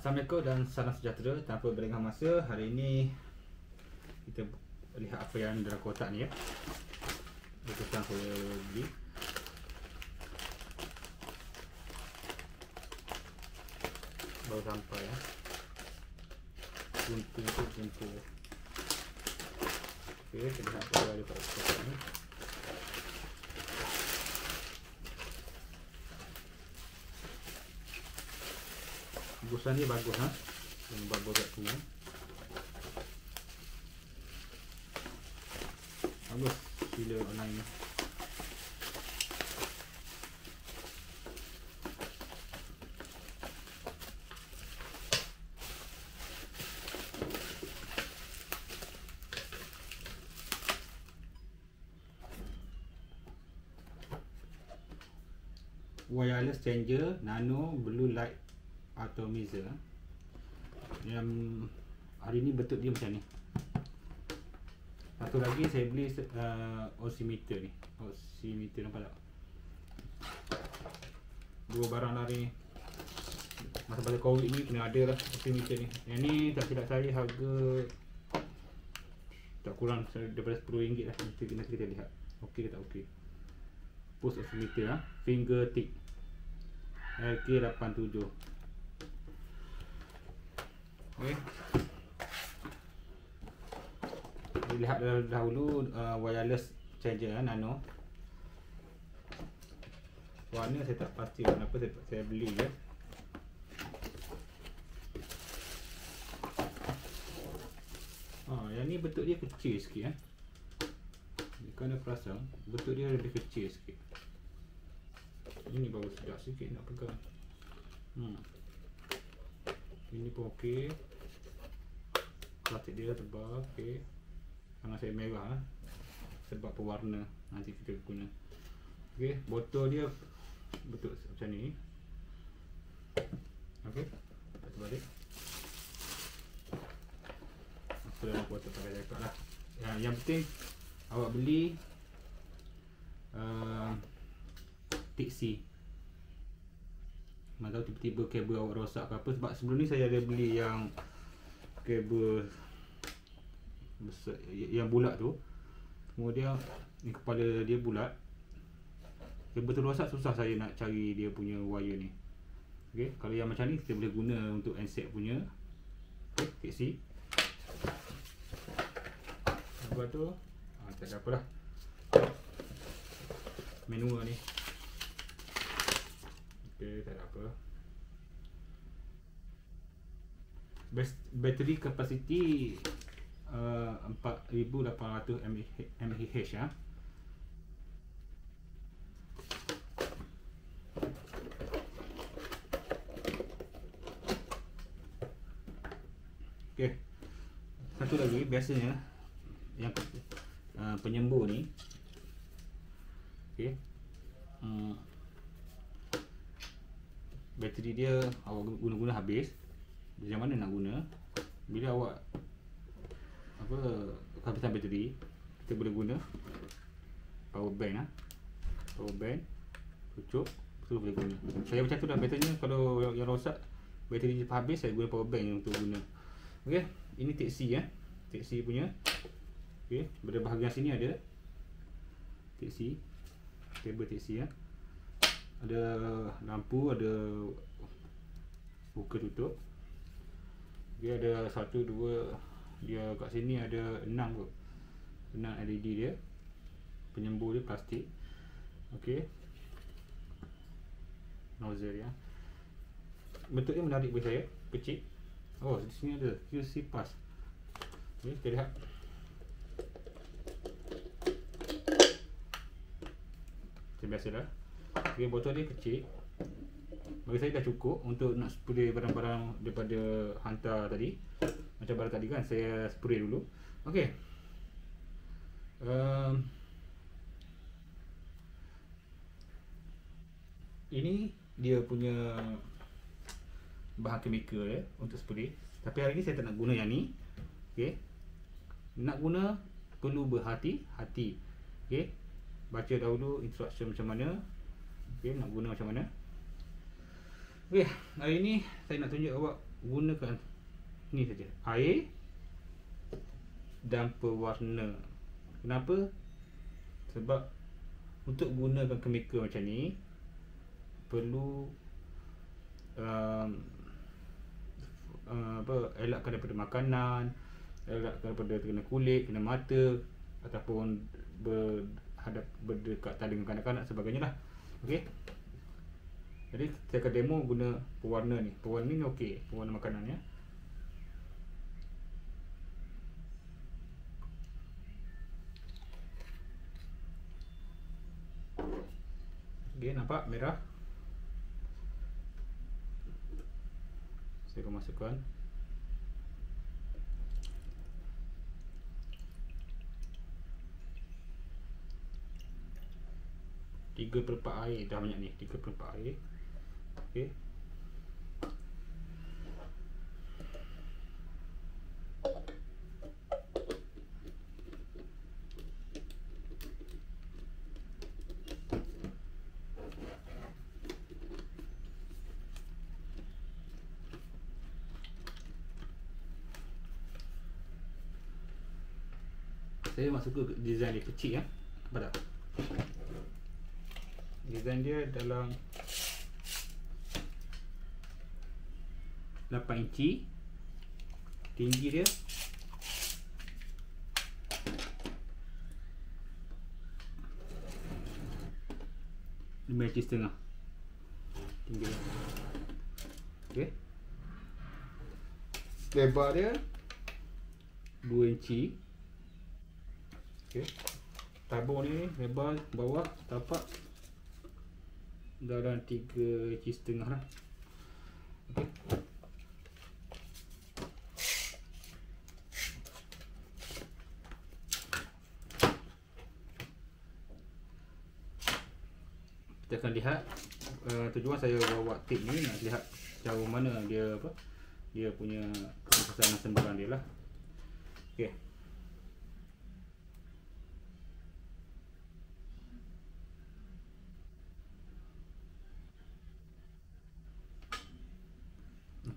Assalamualaikum dan salam sejahtera Tanpa berlengah masa. Hari ini Kita lihat apa yang dalam kotak ni ya. Yang saya beli Baru sampai ya. Buntu tu buntu Okay, kita lihat apa ada pada kotak ni Busan dia bagus ha. Yang bagus kat tu. Bagus sila online ni. wireless changer nano blue light atomizer yang hari ni bentuk dia macam ni. Satu lagi saya beli uh, oximeter ni. Oximeter nampak tak? Dua barang lari. Masa pada covid ni kena ada lah oximeter ni. Yang ni tak silap saya harga tak kurang daripada RM10 lah. Nanti, nanti kita lihat. Ok ke tak ok post oximeter lah finger tick LK87 Okay. Lihat dahulu uh, wireless charger uh, nano. Warna saya tak pasti kenapa saya, saya beli je. Ah, yang ni bentuk dia kecil sikit eh. Jika anda perasan, bentuk dia lebih kecil sikit. Ini baru sedap sikit nak pegang. Hmm. Ini pun okey. Plastik dia tebal okey. Jangan saya merah lah. sebab pewarna. Nanti kita guna. Okey botol dia betul macam ni. Okey kita balik. Apa dalam botol pakai jaket lah. Yang, yang penting awak beli uh, Tixi Mana tahu tiba-tiba kabel awak rosak ke apa. Sebab sebelum ni saya ada beli yang kabel besar yang bulat tu. Kemudian ni kepala dia bulat. Kabel tu rosak susah saya nak cari dia punya wire ni. Okey kalau yang macam ni kita boleh guna untuk handset punya. Okey KC lepas tu ha, tak ada apa lah. Manual ni okey tak ada apa bateri kapasiti uh, 4800 mAh ya. Okey. Satu lagi biasanya yang uh, penyembuh ni okey. Hmm. Bateri dia awak guna-guna habis. Macam mana nak guna? Bila awak apa kehabisan bateri kita boleh guna power bank ah. Power bank cucuk tu boleh guna. Saya macam tu dah betulnya kalau yang, yang rosak bateri habis saya guna power bank untuk guna. Okey ini taxi ya taxi punya. Okey pada bahagian sini ada taxi kabel taxi ya ada lampu ada buka tutup. Dia ada satu dua dia kat sini ada enam kot. Enam LED dia. Penyembuh dia plastik. Ok nozzle ya bentuk dia menarik bagi saya. Kecil. Oh di sini ada QC pass ok kita lihat. Macam biasa lah ok botol dia kecil. Bagi saya dah cukup untuk nak spray barang-barang daripada hantar tadi. Macam barang tadi kan saya spray dulu. Ok um, ini dia punya bahan chemical ya untuk spray. Tapi hari ni saya tak nak guna yang ni. Ok nak guna perlu berhati-hati. Ok baca dahulu instruction macam mana ok nak guna macam mana? Okey, hari ni saya nak tunjuk awak gunakan ni saja. Air dan pewarna. Kenapa? Sebab untuk gunakan chemical macam ni perlu um, uh, apa elakkan daripada makanan elakkan daripada kena kulit kena mata ataupun berhadap berdekatan dengan kanak-kanak sebagainya lah okey? Jadi saya akan demo guna pewarna ni. Pewarna ni okey pewarna makanan ya? Okay, nampak? Merah? Saya akan masukkan Tiga perempat air dah banyak ni Tiga perempat air Okay Saya memang suka design dia kecil ya. Nampak tak? Design dia dalam 8 inci. Tinggi dia. Lima inci setengah. Tinggi dia. Ok lebar dia? 2 inci. Okay. Tabung ni lebar bawah tapak dalam 3 inci setengah lah. Okay. Kita akan lihat uh, tujuan saya bawa tip ni nak lihat jauh mana dia apa dia punya keputusan sembarang dia lah. Okay.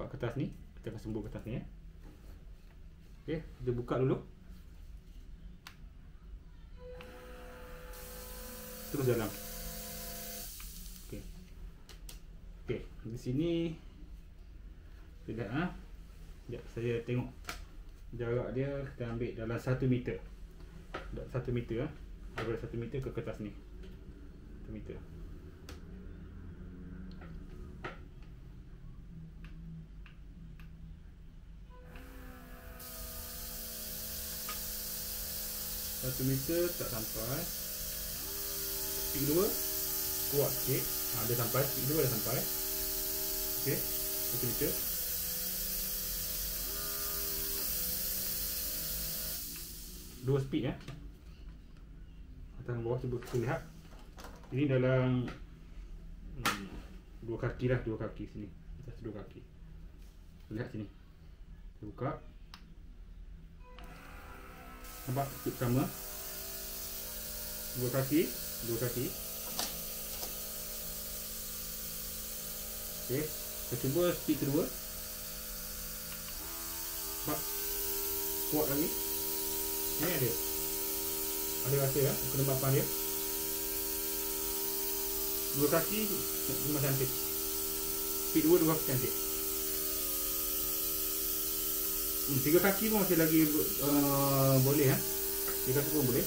Nampak kertas ni. Kita akan sembuh kertas ni ya ok kita buka dulu. Terus dalam. Ok ok di sini tidak ha Sekejap, saya tengok jarak dia. Kita ambil dalam 1 meter. 1 meter ha daripada 1 meter ke kertas ni. 1 meter Satu meter tak sampai. Speed dua Kuat sikit. Ha, Dia sampai Speed dua dah sampai. Okay Satu meter. Dua speed ya Atas dan bawah cuba kita lihat. Ini dalam hmm, Dua kaki lah Dua kaki sini. Atas dua kaki. Lihat sini. Kita buka Nampak? Tip pertama. Dua kaki. Dua kaki. Ok Kita cuba speed kedua. Nampak? Kuat lagi. Ni ada. Ada rasa ya Kelembapan dia. Dua kaki Memang cantik. Speed dua dua cantik Hmm, tiga kaki pun masih lagi uh, boleh ya. Tiga kaki pun boleh.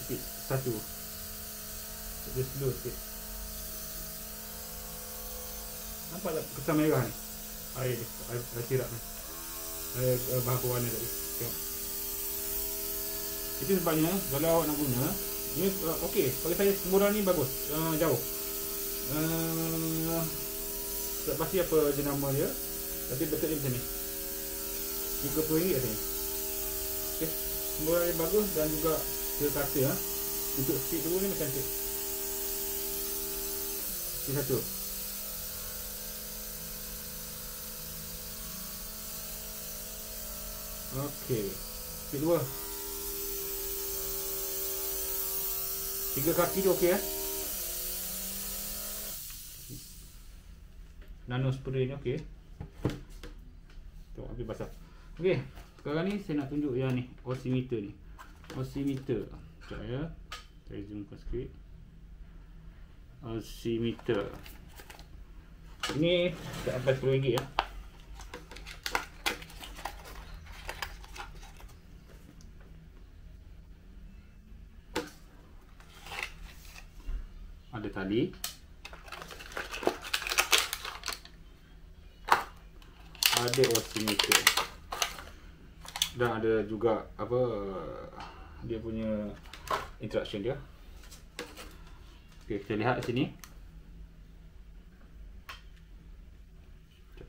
Sikit satu. Dia slow sikit. Nampak tak kesan merah ni? Air dia, air, air sirap ni eh, eh, bahan pewarna tadi. Tengok. Itu sebabnya Kalau awak nak guna Ini uh, okey Bagi saya semburan ni bagus. Uh, Jauh. Uh, Tak pasti apa jenama dia Tapi betul dia macam ni. RM30 katanya. Okey Semburan ni bagus Dan juga Dia kata uh, Untuk speed tu ni macam cantik Ini satu Okey. Speed dua. Tiga kaki tu okey eh. Nano spray ni okey. Tengok habis basah. Okey, sekarang ni saya nak tunjuk yang ni, oximeter ni. Oximeter. Sekejap ya. Saya zoomkan sikit. Oximeter. Ini tak sampai RM10 ya. Tali. Ada oximeter. Dan ada juga apa dia punya instruction dia. Okey, kita lihat sini.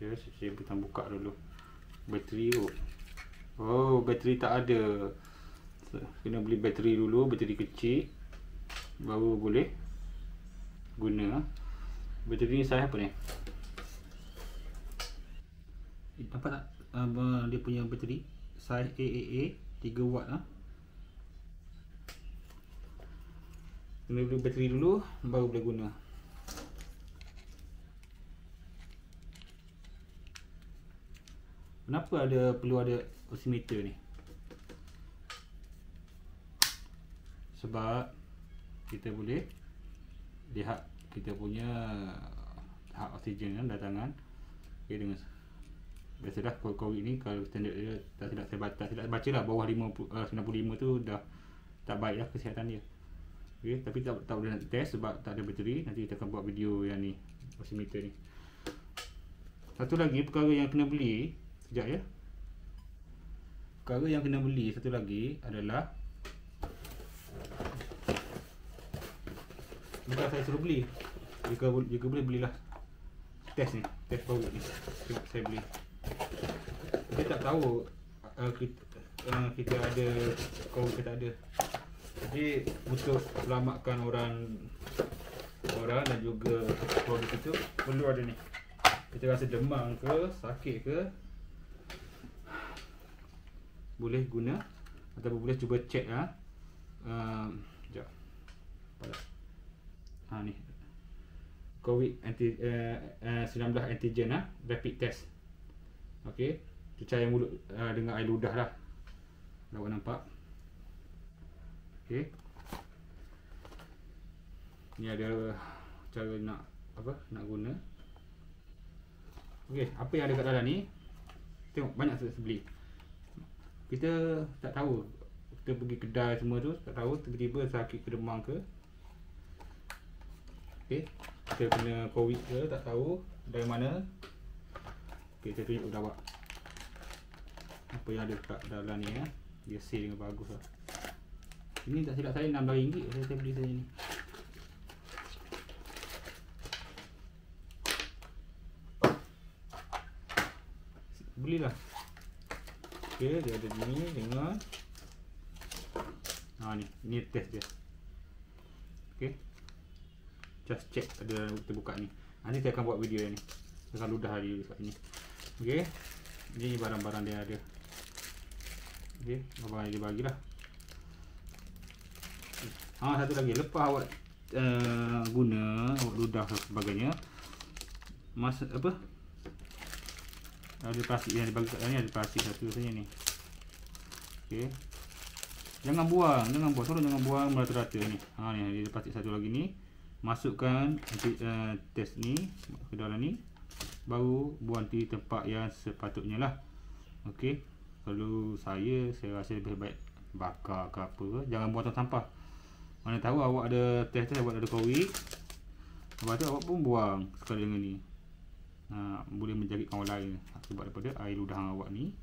Ya, saya kita buka dulu. Bateri tu. Oh, bateri tak ada. Kena beli bateri dulu, bateri kecil. Baru boleh guna. Bateri ni saya apa ni? Nampak tak? Uh, dia punya bateri size AAA 3 watt ah. Kena beli bateri dulu baru boleh guna. Kenapa ada perlu ada oximeter ni? Sebab kita boleh lihat kita punya hak oksigen kan datangan. Okay, dengan biasalah COVID ni kalau standard dia tak silap saya baca, tak silap baca lah bawah 50, uh, 95 tu dah tak baik lah kesihatan dia. Okay, tapi tak, tak boleh nak test sebab tak ada bateri. Nanti kita akan buat video yang ni oximeter ni. Satu lagi perkara yang kena beli Sekejap ya. Perkara yang kena beli satu lagi adalah Bukan saya suruh beli. Jika, jika boleh belilah. Test ni Test power ni. Saya beli. Kita tak tahu uh, kita, uh, kita ada Kau kita tak ada. Jadi Untuk selamatkan orang Orang dan juga Produk itu Perlu ada ni. Kita rasa demam ke Sakit ke boleh guna ataupun boleh cuba check ha. Uh, jap. Ha ni. COVID anti uh, uh, 19 antigen ha, rapid test. Okey. Cucai mulut uh, dengan air ludah lah. Awak nampak? Okey. Ni ada cara nak apa? Nak guna. Okey, apa yang ada kat dalam ni? Tengok banyak saya beli kita tak tahu kita pergi kedai semua tu tak tahu tiba-tiba sakit ke demam ke okey kita kena covid ke tak tahu. Dari mana? Saya tunjuk dah apa yang ada kat dalam ni ya dia seal dengan bagus lah. Ini tak silap saya RM16 saya, saya beli saja ni. Belilah. Okey, dia ada ni dengan Ha ni, ni test dia. Okey. Just check ada terbuka ni. Nanti saya akan buat video ni. Saya akan ludah dia dekat sini. Okey. Ni barang-barang dia ada. Okey, barang dia bagilah. Ha satu lagi, lepas awak uh, guna awak ludah dan sebagainya. Mas apa? ada plastik yang dibagi kat ni ada plastik satu saja ni okey jangan buang jangan buang tolong jangan buang merata-rata ni ha ni ada plastik satu lagi ni masukkan uh, test ni ke dalam ni baru buang di tempat yang sepatutnya lah. Okey kalau saya saya rasa lebih baik bakar ke apa jangan buang tong sampah. Mana tahu awak ada test test awak ada covid lepas tu awak pun buang sekali dengan ni. Ha, boleh menjadi kawan lain. Sebab daripada air ludah awak ni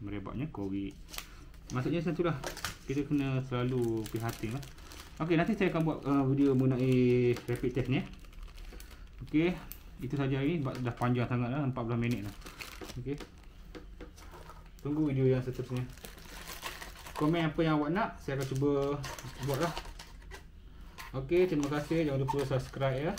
merebaknya COVID maksudnya macam itulah kita kena selalu prihatin lah ok nanti saya akan buat uh, video mengenai rapid test ni eh. ok itu saja ini dah panjang sangat lah 14 minit lah. Ok tunggu video yang seterusnya. Komen apa yang awak nak saya akan cuba buat lah ok terima kasih. Jangan lupa subscribe ya